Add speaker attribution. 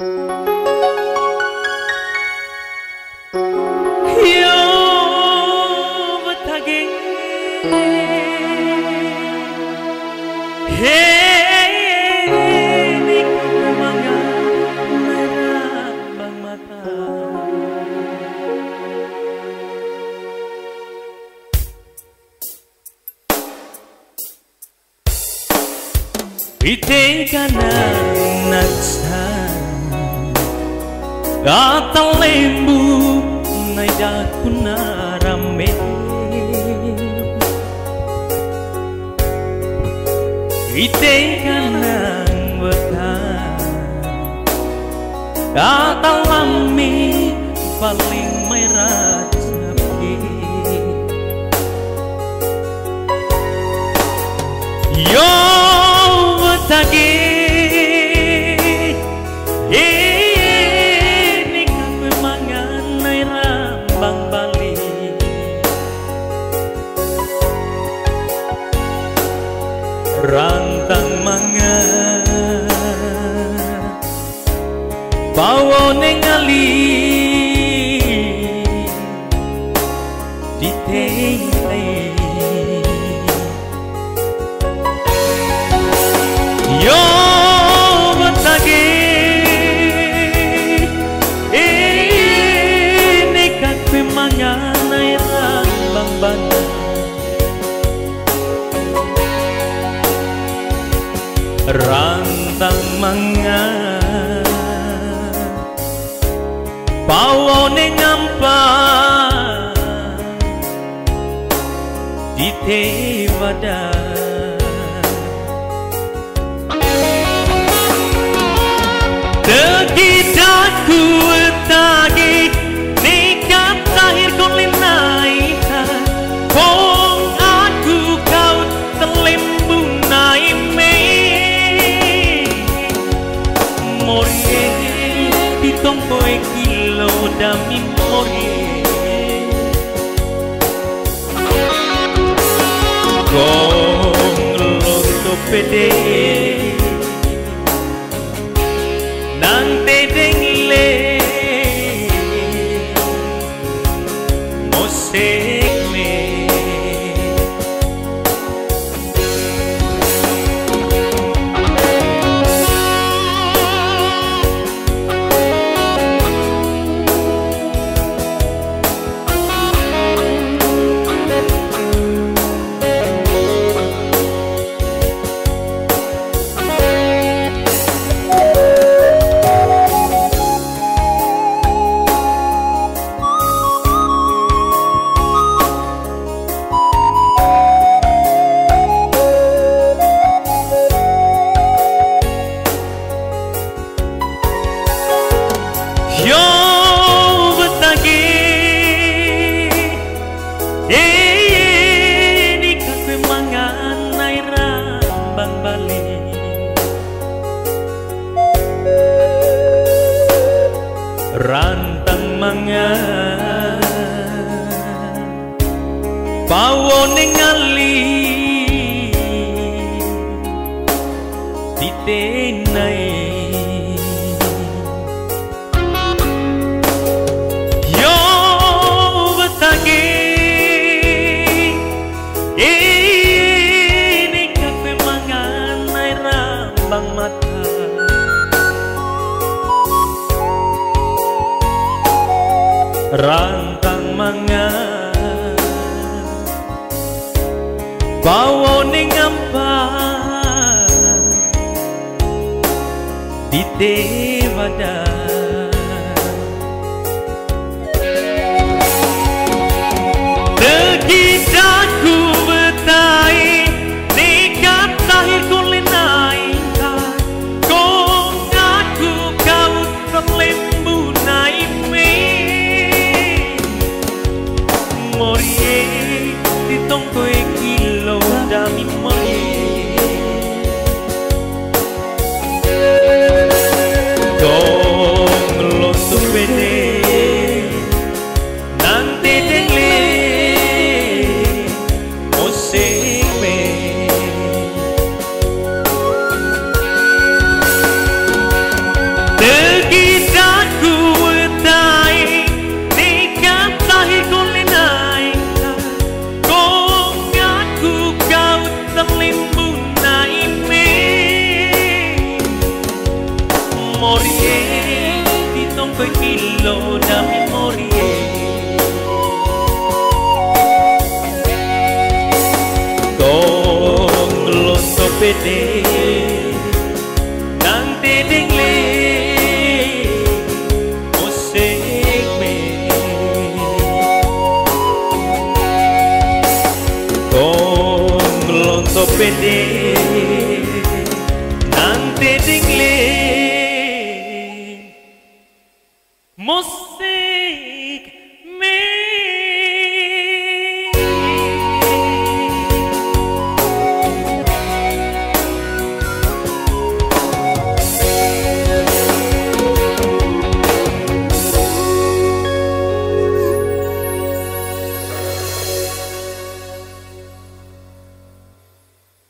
Speaker 1: Itay ka na nagsasabing Kata lembu na daku na rame. Iteka na wetan Kata lami paling merah sapi Yo rantang mangan pawone ngali. Ditei-tei pawone ngampa di tewada dammi morire. Con l'ortopedea Rantang mangan. Pawone ngali Ditenai Rantang mangan. Bawa ning Di tewada loso pede nang didingli musik me Kung loso pede nang didingli musik